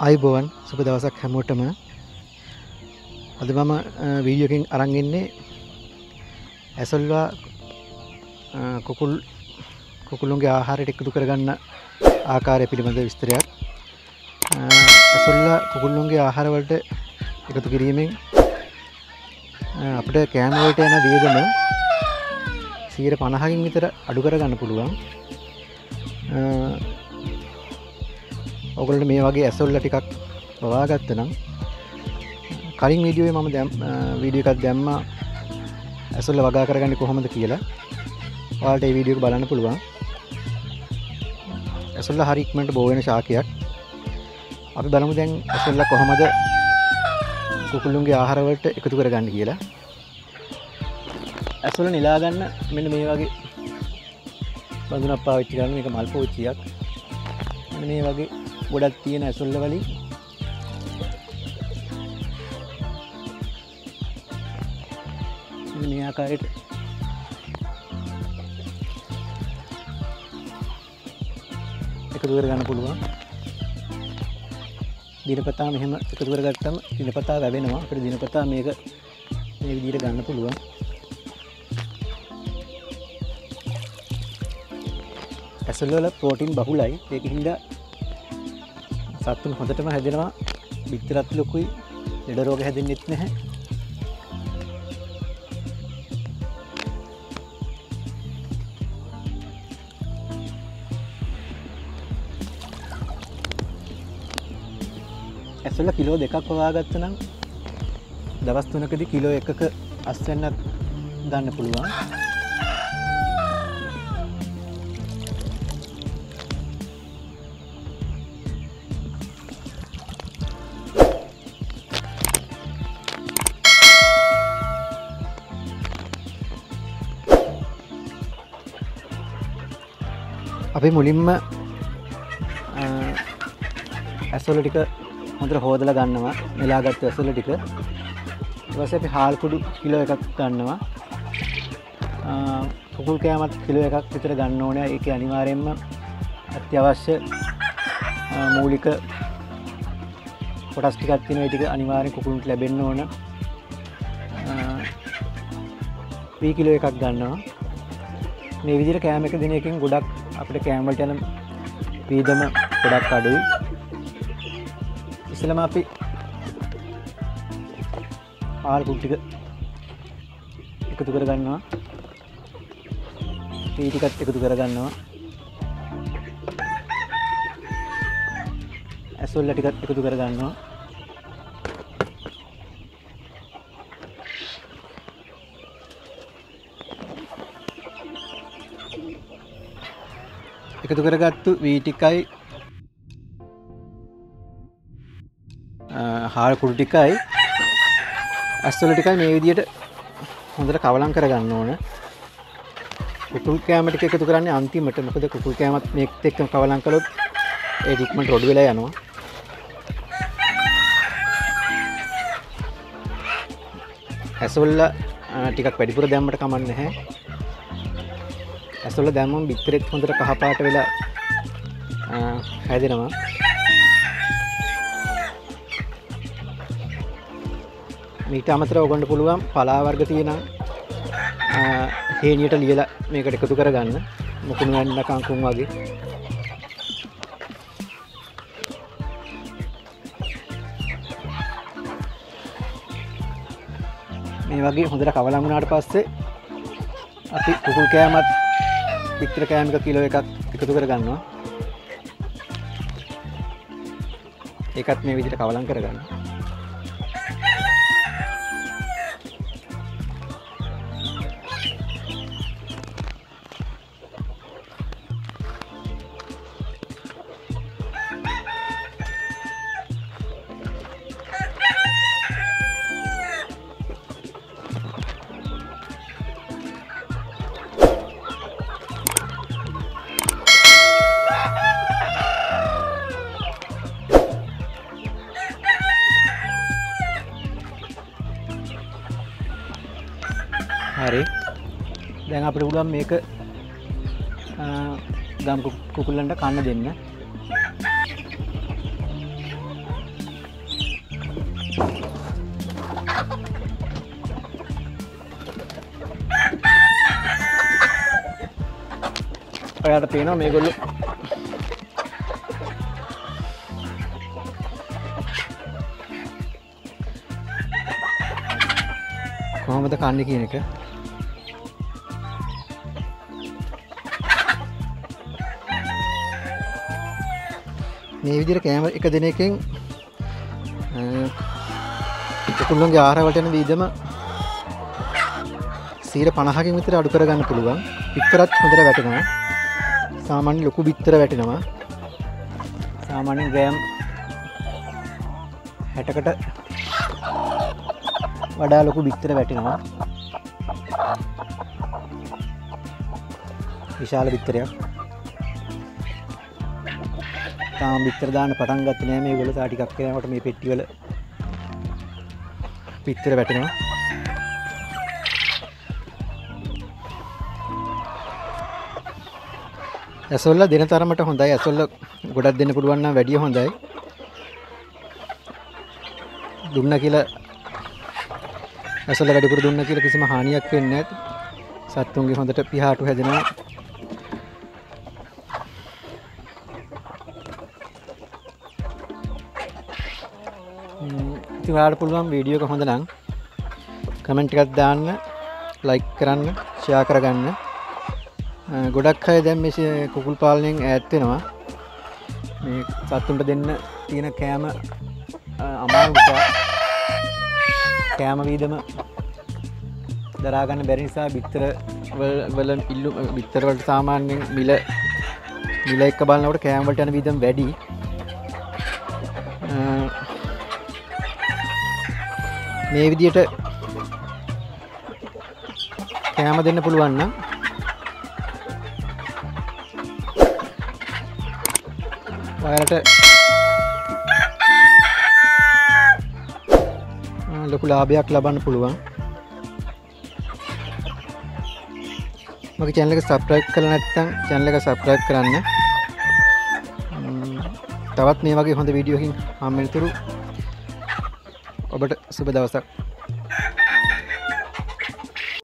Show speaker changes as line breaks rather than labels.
අයිබෝවන් සුප දවසක් හැමෝටම. අද මම වීඩියෝකින් අරන්ගෙන්නේ ඇසොල්වා කොකුල් කොකුළුන්ගේ ආහාරයට එකතු කරගන්න ආකාරය පිළිබඳ විස්තරයක්. ඇසොල්ල කුකුල්ලුන්ගේ ආහාරවලට එකතු කිරීමෙන් අපට කෑමවලට යන වියදම සීර පණහකින් විතර අඩු කරගන්න පුළුවන්. ඔගලට මේ වගේ ඇසොල්ල ටිකක් බවාගත්ත නම් කලින් වීඩියුවේ මම දැම් වීඩිය එකත් දැම්ම. ඇසොල්ල වගා කරගන්න කොහොමද කියලා. වාට ඒ වීඩියක බලන්න පුළුවන්. ඇසොල්ල හරික්මට බෝවෙන ශාකයක්. අපි බලමු දැන් ඇසොල්ල කොහොමද කුකුල්ලුන්ගේ ආහාරවලට එකතු කරගන්න කියලා. ඇසොල නිලාගන්න මෙන්න මේ වගේ බඳුනක් පාවිච්චි කරන එක මල් පෝච්චියක්. මේ වගේ ගොඩක් තියෙන ඇසොල්ල වලින්. මේ ආකාරයට. එකතු කරගන්න පුළුවන්. දිනපතා මෙහෙම එකතු කරගත්තම දිනපතා ලැබෙනවා අපට දිනපතා මේක මේ විදිහට ගන්න පුළුවන්. ඇසල්වල පෝටින් බහුලයි. ඒක හින්දා සත්තුන් හොඳටම හැදෙනවා. බිත්තරත් ලොකුයි. ලෙඩ රෝග හැදෙන්නෙත් නැහැ. ඇසල කිලෝ දෙකක් පවාගත්ත නම් දවස් තුනකද කිලෝ එකක අස්වන්නත් ගන්න පුළුවන්. අපි මුලින්ම ඇසොල ටික හොඳට හෝදල ගන්නවා. මෙලාගත්ත ඇසල ටික. වස අපි හාල්කුඩු කිලෝ එකක් ගන්නවා. පුකුල් කෑමත් කිලෝ එකක් විතර ගන්න ඕනය එක අනිවාරයෙන්ම අත්‍යවශ්‍ය මූලික කොටස් ටිකත් තින ටික අනිවාරෙන් කුකුළුට ලැබෙන්න්න ඕන. වී කිලෝ එකක් ගන්නවා. මේ විදිර කෑම එක දිනයකින් ගොඩක් අපට කෑමට යන පීදම ගොඩක් අඩුයි. ඉස්සලම අපි ආල් කුට්ටික එකතු කරගන්නවා. පීටිකත් එකතු කරගන්නවා. ඇසොල්ල ටිකත් එකතු කරගන්නවා. එකතු කරගත්තු වීටිකයි හාල් කුඩු ටිකයි. ඇස්වල ටිකයි මේ විදියට හොඳට කවලං කරගන්න ඕන. කුකුල් කෑමට එකතු කරන්න අන්තිමට. මොකද කුකුල් කෑමත් මේත් එක්ක කවලං කළොත් ඒ ටික්මට රොඩ් වෙලා යනවා. ඇසොල්ල ටිකක් වැඩිපුර දැම්මට කමන්න හැ ඇසොල්ල දැම්මම් බිත්තරෙත් හොඳට කහපාට වෙලා හැදෙනවා. මීට අමතර ඔගොන්ඩ පුළුවන් පලාවර්ග තියෙන හේනියට ලියල මේකට එකතු කරගන්න. මොකුණු ගන්න කංකුම් වගේ. මේ වගේ හොඳට කවලංගුණාට පස්සේ අපි කුකුල් කෑමත් පික්තර කෑමික කිලෝ එකක් එකතු කරගන්නවා. ඒකත් මේ විදිට කවලං කරගන්න හරි. දැන් අපිට පුළුවන් මේක ගම් කුකුල්ලන්ට කන්න දෙන්න. ඔයාට පේනවා මේගොල්ලු. කොහොමද කන්න කියන එක? මේ විදිර කෑම එක දෙනකින් කුල්ලුන්ගේ ආරවටන වීදම සීර පණහකින් විතර අඩු කරගන්න පුළුවන්. පිත්තරත් හොඳට වැටෙනවා. සාමාන්‍ය ලොකු බිත්තර වැටෙනවා. සාමාන්‍යෙන් ගෑම් හැටකට වඩා ලොකු බිත්තර වැටෙනවා. විශාල බිත්තරයක් තාම බිත්තර දාන්න පටන් ගත්තේ නෑ. මේගොල්ලෝ තා ටිකක් යනකොට මේ පෙට්ටිවල බිත්තර වැටෙනවා. ඇසොල්ල දෙන තරමට හොඳයි. ඇසොල්ල ගොඩක් දෙන්න පුළුවන් නම් වැඩිය හොඳයි. දුන්න කියලා ඇසොල්ල වැඩිපුර දුන්න කියලා කිසිම හානියක් වෙන්නේ නැත්. සත්තුන්ගේ හොඳට පිහාටු හැදෙනවා. ඉතින් ඔයාලට පුළුවන් වීඩියෝ එක හොඳ නම් කමෙන්ට් එකක් දාන්න ලයික් කරන්න ෂෙයා කරගන්න. අ, ගොඩක් අය දැන් මේ කුකුල් පාලනයෙන් ඈත් වෙනවා. මේ සත්තුන්ට දෙන්න තියෙන කෑම අ, අමාරු නිසා කෑම වීදම දරාගන්න බැරි නිසා බිත්තර වල- වල ඉල්ලු බිත්තර වලට සාමාන්‍යයෙන් මිල මිල එක්ක බලනකොට කෑම වලට යන වීදම වැඩි. අ, මේ විදියට කෑම දෙන්න පුළුවන් නම් ඔයාලට අ, ලොකු ලාභයක් ලබන්න පුළුවන්. මගේ channel එක subscribe කරලා නැත්නම් channel එක subscribe කරන්න. ම්ම්, තවත් මේ වගේ හොඳ වීඩියෝකින් හම්බෙනතුරු ඔබට සුබ දවසක්